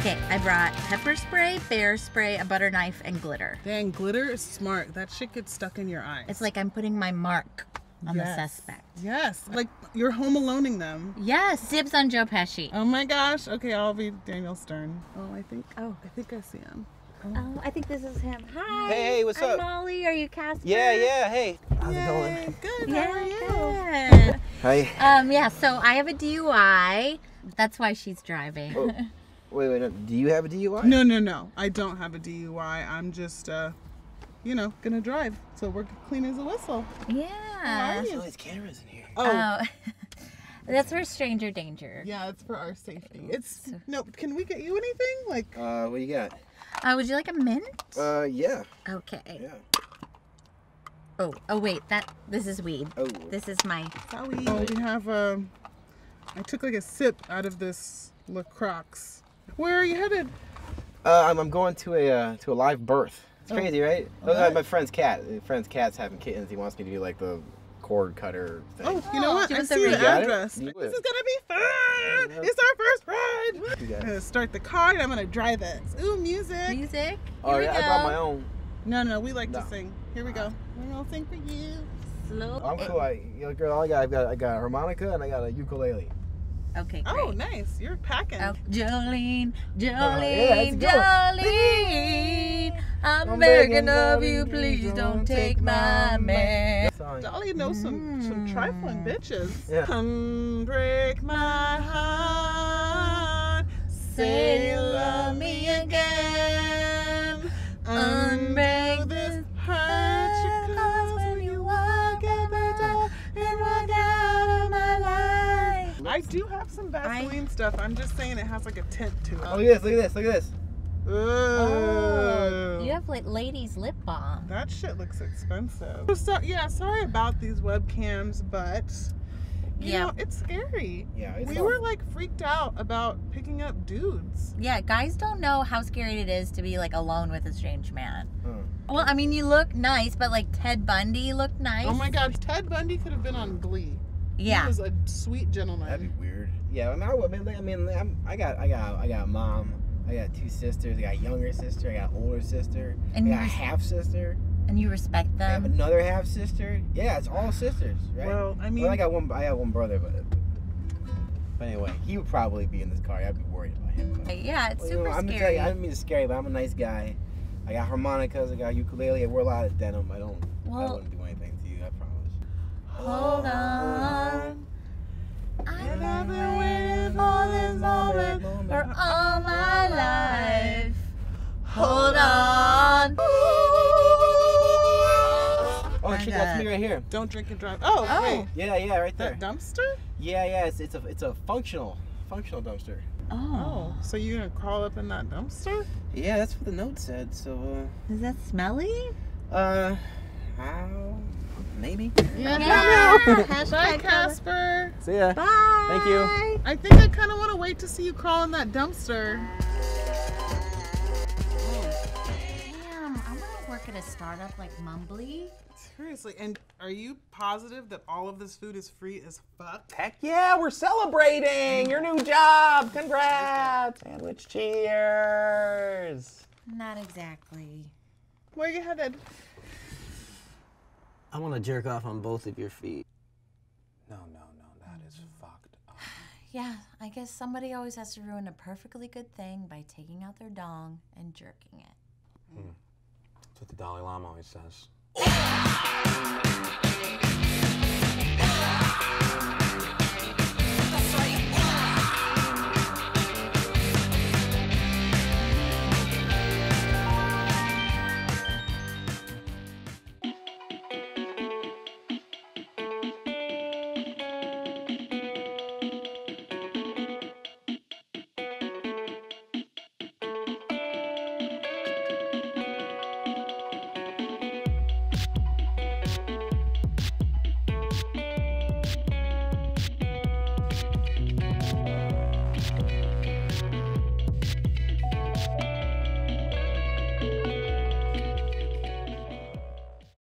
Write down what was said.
Okay, I brought pepper spray, bear spray, a butter knife, and glitter. Dang, glitter is smart. That shit gets stuck in your eyes. It's like I'm putting my mark on Yes. the suspect. yes, like you're home aloning them. Yes, dibs on Joe Pesci. Oh my gosh. Okay, I'll be Daniel Stern. Oh, I think. Oh. I think I see him. Oh, I think this is him. Hi. Hey, what's I'm up? Molly. Are you Casper? Yeah, yeah. Hey, how's it Yay, going? Good. Yeah, How are you? good. Hi. Um, yeah, so I have a DUI. That's why she's driving. Oh. Wait, wait. no, Do you have a DUI? No, no, no. I don't have a DUI. I'm just, uh, you know, gonna drive. So we're clean as a whistle. How yeah. are There's you? always cameras in here. Oh, Oh. That's for stranger danger. yeah. It's for our safety. It's no. Can we get you anything? Like, Uh, what you got? Uh, would you like a mint? Uh, yeah, Okay. yeah. Oh, oh wait, that this is weed. Oh, This is my Sally. Oh, we have. Um, I took like a sip out of this Lacroix. Where are you headed? uh, I'm, I'm going to a uh, to a live birth. It's Oh. crazy, right? Oh, Alright. my friend's cat. My friend's cat's having kittens. He wants me to do like the cord cutter thing. Oh, you know Oh, what? give I see the address. This is gonna be fun. It's our first ride. I'm gonna start the car and I'm gonna drive it. Ooh, music. music. Oh, Here we yeah, I brought my own. No, no, we like No. to sing. Here we go. We're gonna sing for you. Slow. I'm cool. I, you know, girl, I got, I got, I got a harmonica and I got a ukulele. Okay, oh, great. Oh, nice. You're packing. Oh, Jolene, oh, Jolene, let's go. Jolene. I'm, I'm begging begging of of you, you, please don't don't take take my my man. Song. Dolly knows some some hmm. trifling bitches. Yeah. Come break my heart. Say you love me again. Unbreak this hurt you cause when you walk out my door and walk out of my life. I do have some Vaseline stuff. I'm just saying it has like a tint to it. Oh, look at this! Look at this! Look at this! Oh, you have like ladies lip balm. That shit looks expensive. So, so- yeah, sorry about these webcams, but you Yeah. know, it's scary. Yeah, it's we not- were like freaked out about picking up dudes. Yeah, guys don't know how scary it is to be like alone with a strange man. Huh. Well, I mean, you look nice, but like Ted Bundy looked nice. Oh my god, Ted Bundy could have been on Glee. He Yeah. was a sweet gentleman. That'd be weird. Yeah, I mean, I, would- I mean, I mean, I'm, I got, I got, I got a mom. I got two sisters. I got a younger sister. I got an older sister. And I you got a half sister. And you respect them. I have another half sister. Yeah, it's all sisters, right? Well, I mean, Well, I got one. I got one brother, but, but anyway, he would probably be in this car. I'd be worried about him. But, Yeah, it's well, you super know, I'm gonna tell scary. you, I don't mean it's scary, but I'm a nice guy. I got harmonicas. I got ukulele. I wear a lot of denim. I don't. I Well- wouldn't do anything to you. I promise. Hold on. I've been waiting for this moment for all my life. Hold on. Oh shit, that's me right here. don't drink and drive. Oh, Oh. wait. Yeah, yeah, right there. That dumpster? Yeah, yeah. It's, it's a it's a functional functional dumpster. Oh. Oh, so you're gonna crawl up in that dumpster? Yeah, that's what the note said. So, Is that smelly? uh, uh how? Maybe. Yeah. Yeah. Bye, Casper. See ya. Bye. Thank you. I think I kind of want to wait to see you crawl in that dumpster. Damn, I want to work at a startup like Mumbly. Seriously, and are you positive that all of this food is free as fuck? Heck yeah, we're celebrating your new job. Congrats. Sandwich cheers. Not exactly. Where are you headed? I want to jerk off on both of your feet. No, no, no, that is fucked up. Yeah, I guess somebody always has to ruin a perfectly good thing by taking out their dong and jerking it. Hmm. That's what the Dalai Lama always says.